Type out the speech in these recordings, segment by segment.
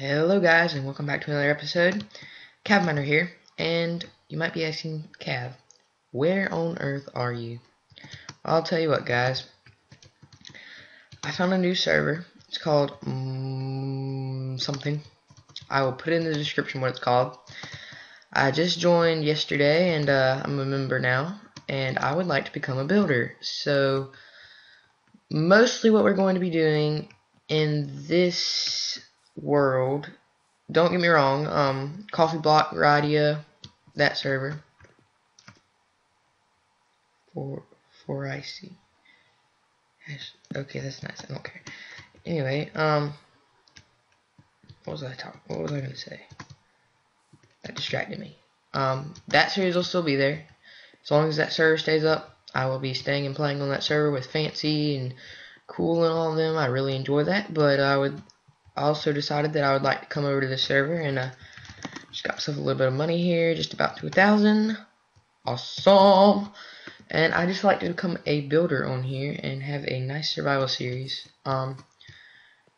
Hello guys and welcome back to another episode. Cavminer here, and you might be asking, Cav, where on earth are you? I'll tell you what guys, I found a new server. It's called mm, something. I will put in the description what it's called. I just joined yesterday and uh, I'm a member now, and I would like to become a builder. So mostly what we're going to be doing in this world. Don't get me wrong, um, Coffee Block, Radia, that server. For for icy. Okay, that's nice. I don't care. Anyway, um, what was I talking? What was I gonna say? That distracted me. Um, that series will still be there as long as that server stays up. I will be staying and playing on that server with Fancy and Cool and all of them. I really enjoy that, but I would I also decided that I would like to come over to the server and uh, just got myself a little bit of money here, just about 2,000. Awesome! And I just like to become a builder on here and have a nice survival series. Um,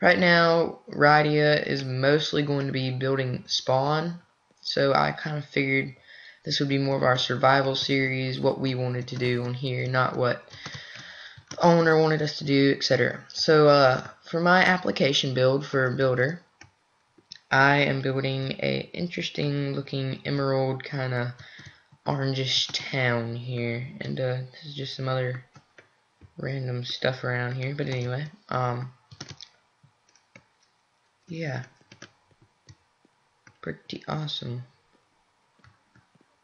right now, Radia is mostly going to be building spawn, so I kind of figured this would be more of our survival series, what we wanted to do on here, not what owner wanted us to do, etc. So, uh, for my application build for Builder, I am building a interesting looking emerald kind of orangish town here. And uh, this is just some other random stuff around here. But anyway, um, yeah, pretty awesome.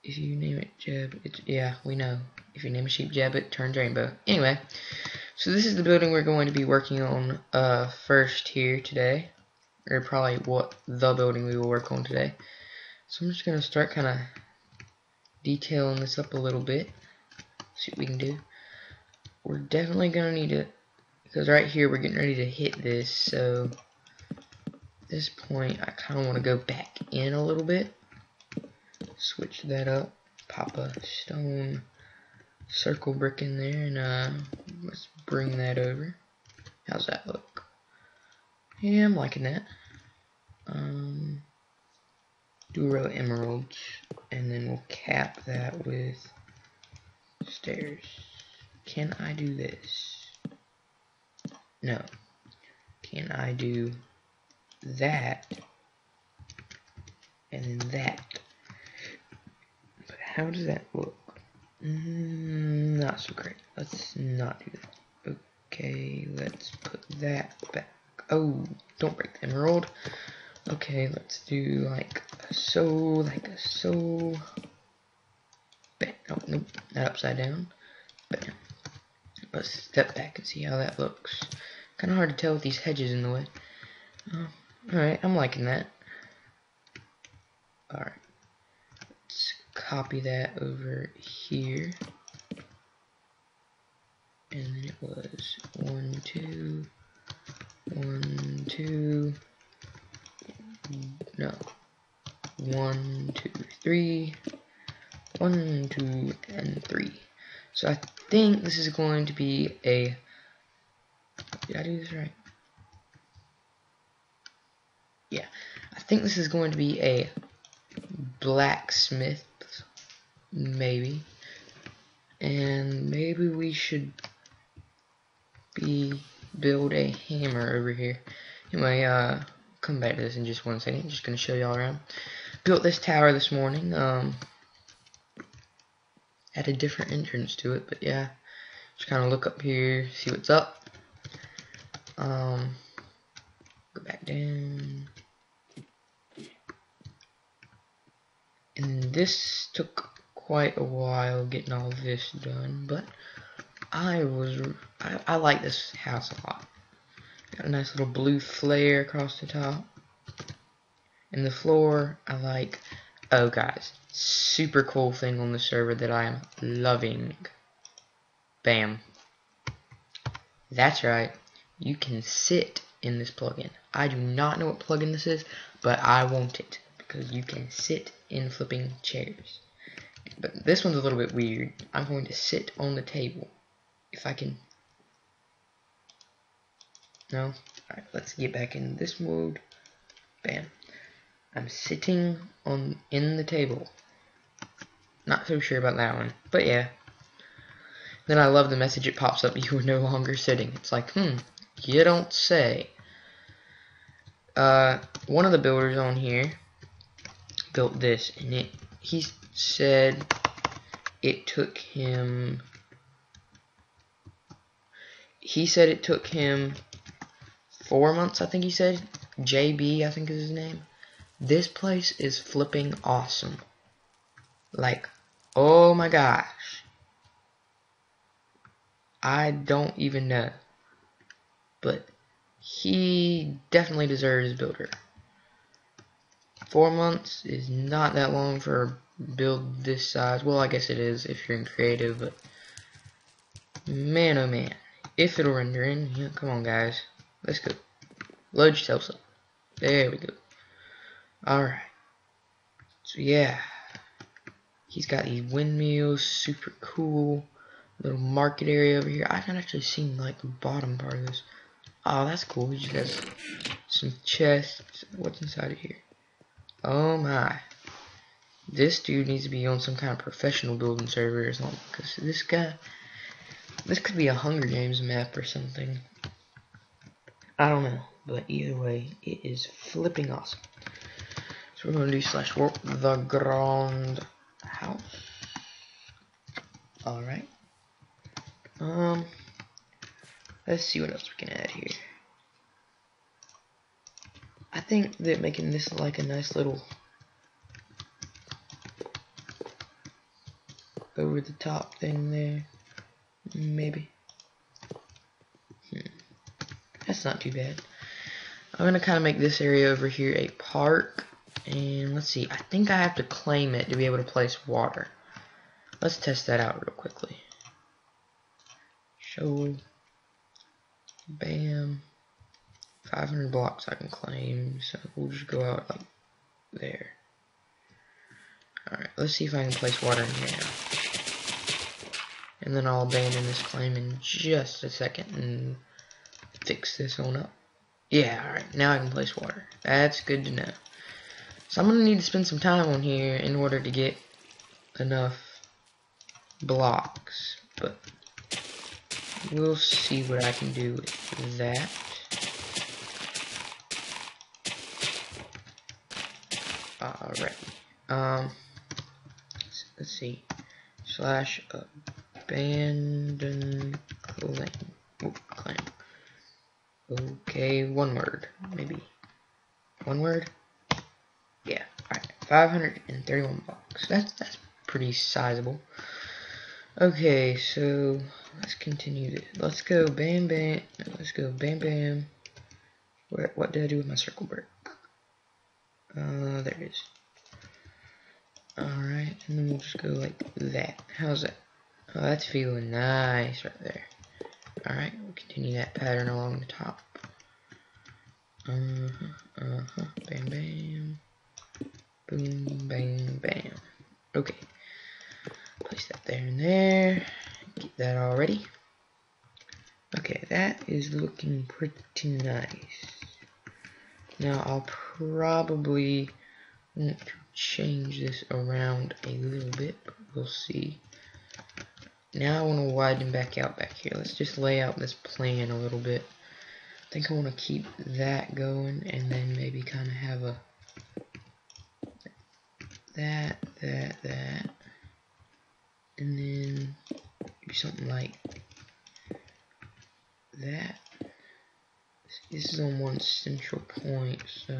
If you name it Jeb, it's, yeah, we know. If you name a sheep Jeb, it turns rainbow. Anyway, so this is the building we're going to be working on uh, first here today. Or probably what the building we will work on today. So I'm just going to start kind of detailing this up a little bit. See what we can do. We're definitely going to need it. Because right here we're getting ready to hit this. So at this point I kind of want to go back in a little bit. Switch that up. Pop a stone circle brick in there and uh, bring that over. How's that look? Yeah, I'm liking that. Um, do a row of emeralds, and then we'll cap that with stairs. Can I do this? No. Can I do that? And then that? But how does that look? Mm, not so great. Let's not do that. Okay, let's put that back. Oh, don't break the emerald. Okay, let's do like so, like so. Bam. Oh, nope, not upside down. Bam. Let's step back and see how that looks. Kind of hard to tell with these hedges in the way. Oh, Alright, I'm liking that. Alright. Let's copy that over here and then it was one, two, one, two, no, one, two, three, one, two, and three. So I think this is going to be a, did I do this right? Yeah, I think this is going to be a blacksmith, maybe. And maybe we should be build a hammer over here. Anyway, uh, come back to this in just one second. Just gonna show y'all around. Built this tower this morning. Um, had a different entrance to it, but yeah, just kind of look up here, see what's up. Um, go back down. And this took quite a while getting all this done, but I was I, I like this house a lot. Got a nice little blue flare across the top. And the floor, I like. Oh, guys, super cool thing on the server that I am loving. Bam. That's right. You can sit in this plugin. I do not know what plugin this is, but I want it because you can sit in flipping chairs. But this one's a little bit weird. I'm going to sit on the table if I can. No? Alright, let's get back in this mode. Bam. I'm sitting on in the table. Not so sure about that one, but yeah. Then I love the message it pops up, you are no longer sitting. It's like, hmm, you don't say. Uh, one of the builders on here built this, and it he said it took him. He said it took him four months. I think he said JB. I think is his name. This place is flipping awesome. Like, oh my gosh. I don't even know. But he definitely deserves builder. Four months is not that long for a build this size. Well, I guess it is if you're in creative, but man, oh man. If it'll render in, come on guys. Let's go. Load yourselves up. There we go. Alright. So yeah. He's got these windmills, super cool. Little market area over here. I haven't actually seen like the bottom part of this. Oh, that's cool. He just has some chests. What's inside of here? Oh my. This dude needs to be on some kind of professional building server or something. Because this guy, this could be a Hunger Games map or something. I don't know. But either way, it is flipping awesome. So we're going to do slash warp the ground house. Alright. Um, let's see what else we can add here. I think that making this like a nice little over the top thing there, maybe. Hmm. That's not too bad. I'm gonna kind of make this area over here a park, and let's see. I think I have to claim it to be able to place water. Let's test that out real quickly. Show. Bam. 500 blocks I can claim, so we'll just go out like there. Alright, let's see if I can place water in here now. And then I'll abandon this claim in just a second and fix this one up. Yeah, alright, now I can place water. That's good to know. So I'm going to need to spend some time on here in order to get enough blocks. But we'll see what I can do with that. Alright. Um, let's see. Slash abandon claim. Ooh, claim. Okay, one word, maybe. One word? Yeah, alright. 531 bucks. That's, that's pretty sizable. Okay, so let's continue this. Let's go bam bam. Let's go bam bam. Where, what did I do with my circle brick? Uh, there it is. Alright, and then we'll just go like that. How's that? Oh, that's feeling nice right there. Alright, we'll continue that pattern along the top. Uh-huh, uh-huh, bam, bam. Boom, bang, bam. Okay. Place that there and there. Get that all ready. Okay, that is looking pretty nice. Now I'll probably want to change this around a little bit, but we'll see. Now I want to widen back out back here. Let's just lay out this plan a little bit. I think I want to keep that going and then maybe kind of have a that, that, that, and then maybe something like that this is on one central point, so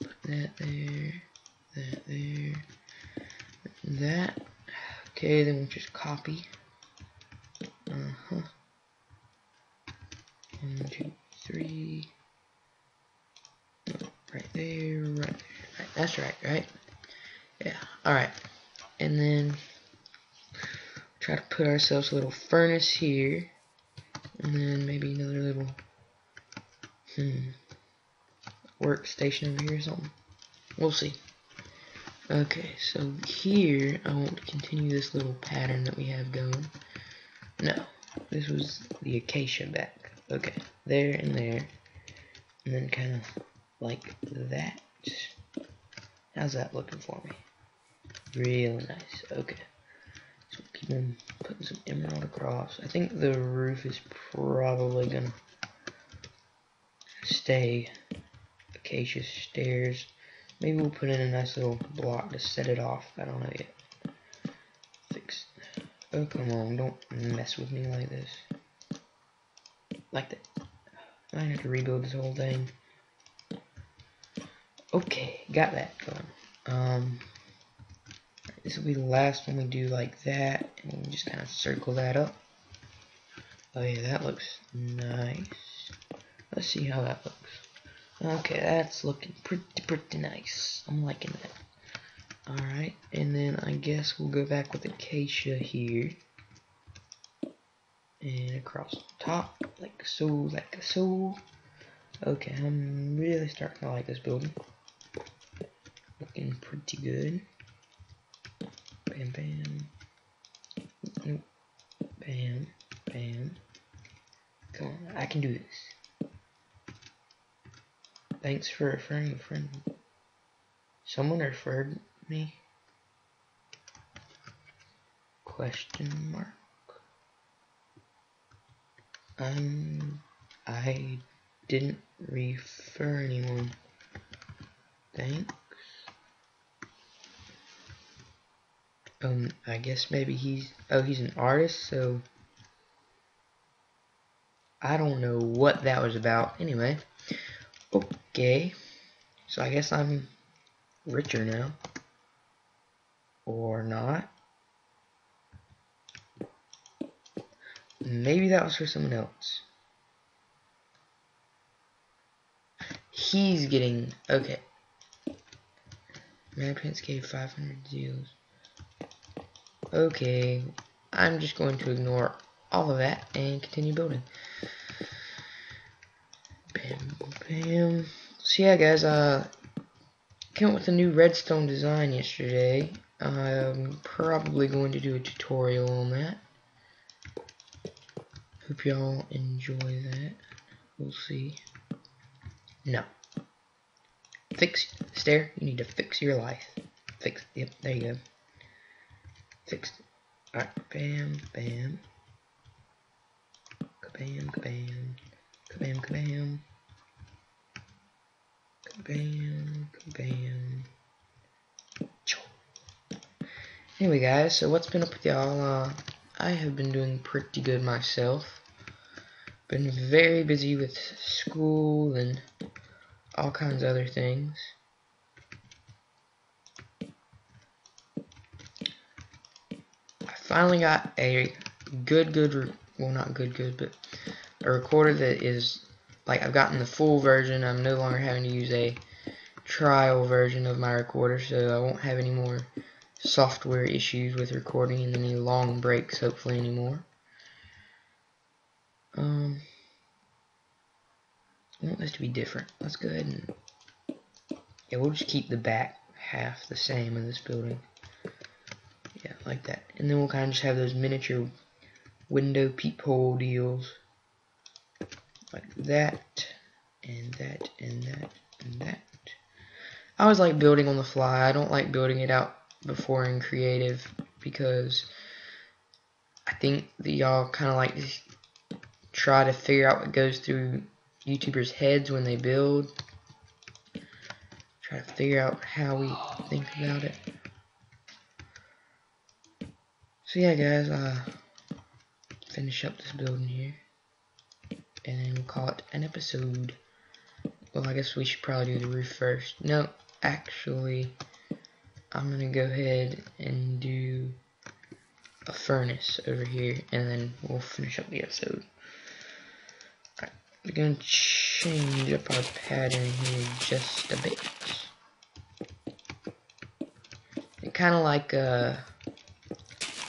put that there, that there, that. Okay, then we'll just copy. Uh-huh. One, two, three. right there, right there. That's right, right? Yeah, alright. And then try to put ourselves a little furnace here. And then maybe another little hmm, workstation over here or something. We'll see. Okay, so here I want to continue this little pattern that we have going. No, this was the acacia back. Okay, there and there. And then kind of like that. How's that looking for me? Real nice. Okay. So keep on putting some emerald across. I think the roof is probably gonna stay acacia stairs. Maybe we'll put in a nice little block to set it off. I don't know yet. Fix. Oh, come on. Don't mess with me like this. Like that. I have to rebuild this whole thing. Okay, got that. Um, this will be the last one we do like that, and we'll just kind of circle that up. Oh yeah, that looks nice. Let's see how that looks. Okay, that's looking pretty, pretty nice. I'm liking that. Alright, and then I guess we'll go back with acacia here. And across the top, like so, like so. Okay, I'm really starting to like this building. Looking pretty good. Bam, bam. Bam, bam. Come on, I can do this. Thanks for referring a friend. Someone referred me? Question mark. Um, I didn't refer anyone. Thanks. Um, I guess maybe he's, oh, he's an artist, so I don't know what that was about. Anyway, okay, so I guess I'm richer now, or not. Maybe that was for someone else. He's getting, okay. Prince gave 500 deals. Okay, I'm just going to ignore all of that and continue building. Bam, bam. So yeah, guys, uh, came up with a new redstone design yesterday. I'm probably going to do a tutorial on that. Hope y'all enjoy that. We'll see. No. Fix stare, You need to fix your life. Fix. Yep. There you go. Fixed. Alright, bam, bam. Kabam, kabam. Kabam, kabam. Kabam, kabam. Anyway, guys, so what's been up with y'all? Uh, I have been doing pretty good myself. Been very busy with school and all kinds of other things. I finally got a good, good, well not good, good, but a recorder that is, like I've gotten the full version. I'm no longer having to use a trial version of my recorder, so I won't have any more software issues with recording and any long breaks, hopefully, anymore. Um, I want this to be different. Let's go ahead and, yeah, we'll just keep the back half the same of this building yeah, like that. And then we'll kind of just have those miniature window peephole deals. Like that, and that, and that, and that. I always like building on the fly. I don't like building it out before in creative because I think that y'all kind of like try to figure out what goes through YouTubers' heads when they build. Try to figure out how we think about it. So yeah guys, uh, finish up this building here. And then we'll call it an episode. Well, I guess we should probably do the roof first. No, actually, I'm going to go ahead and do a furnace over here. And then we'll finish up the episode. Alright, we're going to change up our pattern here just a bit. Kind of like, uh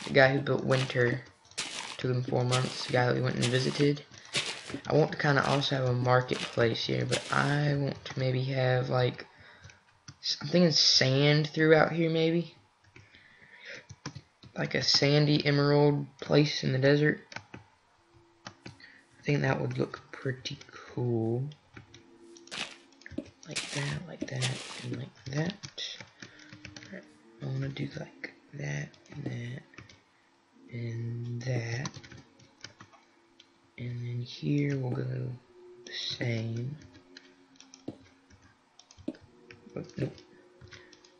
the guy who built Winter took him four months, the guy that we went and visited. I want to kind of also have a marketplace here, but I want to maybe have like, I'm thinking sand throughout here maybe. Like a sandy emerald place in the desert. I think that would look pretty cool. Like that, like that, and like that. Right. I want to do like that, and that, and that. And then here we'll go the same. Nope.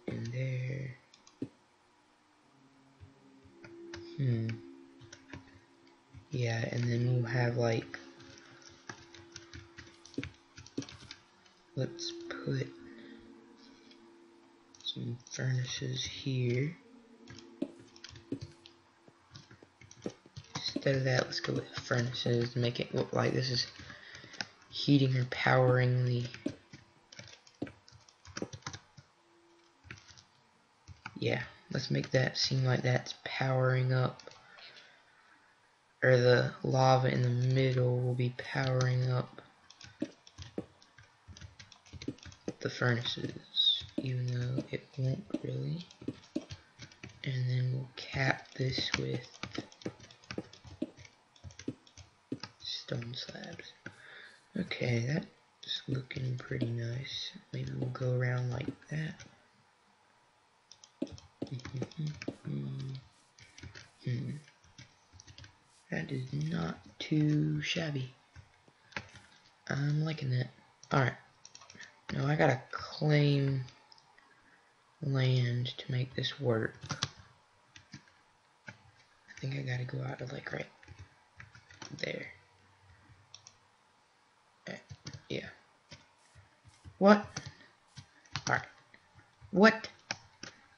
And there. Hmm. Yeah, and then we'll have like let's put some furnaces here. Instead of that, let's go with furnaces make it look like this is heating or powering the yeah let's make that seem like that's powering up or the lava in the middle will be powering up the furnaces, even though it won't really. And then we'll cap this with stone slabs. Okay, that's looking pretty nice. Maybe we'll go around like that. hmm. That is not too shabby. I'm liking that. Alright. Now I gotta claim land to make this work. I think I gotta go out to like right there. Eh, yeah. What? Alright. What?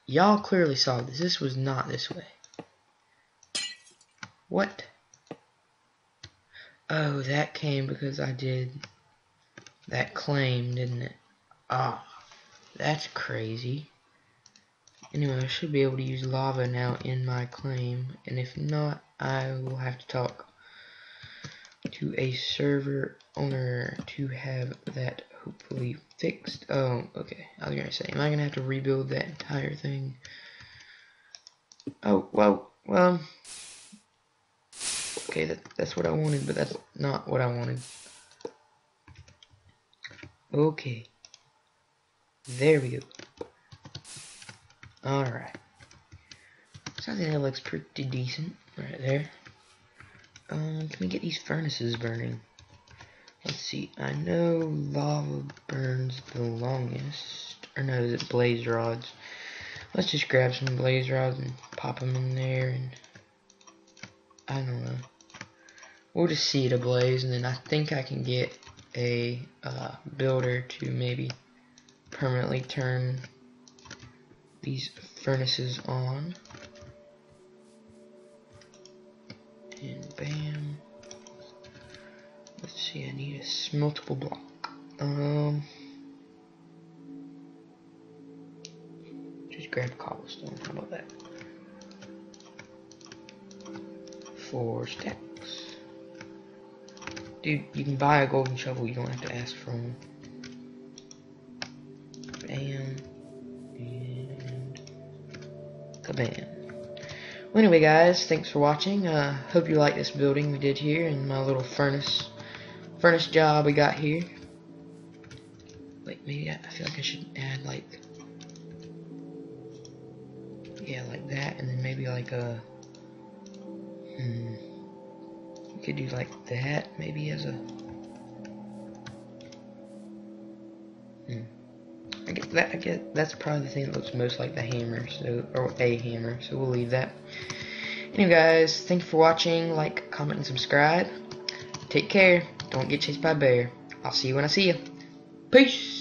Y'all clearly saw this. This was not this way. What? Oh, that came because I did that claim, didn't it? Ah, that's crazy. Anyway, I should be able to use lava now in my claim, and if not, I will have to talk to a server owner to have that hopefully fixed. Oh, okay. I was gonna say, am I gonna have to rebuild that entire thing? Oh, well, well. Okay, that, that's what I wanted, but that's not what I wanted. Okay. There we go. Alright. So I think that looks pretty decent right there. Um, can we get these furnaces burning? Let's see. I know lava burns the longest. Or no, is it blaze rods? Let's just grab some blaze rods and pop them in there and I don't know. We'll just see it ablaze and then I think I can get a uh, builder to maybe permanently turn these furnaces on. And bam. See, I need a smeltable block. Um, just grab cobblestone. How about that? Four stacks. Dude, you can buy a golden shovel. You don't have to ask for one. Bam. And kabam. Well, anyway, guys, thanks for watching. Uh, hope you like this building we did here and my little furnace furnace job we got here. Wait, maybe I, feel like I should add like yeah, like that, and then maybe like a hmm. We could do like that, maybe as a hmm. I get that. I get that's probably the thing that looks most like the hammer, so or a hammer. So we'll leave that. Anyway, guys, thank you for watching. Like, comment, and subscribe. Take care. Don't get chased by a bear. I'll see you when I see you. Peace.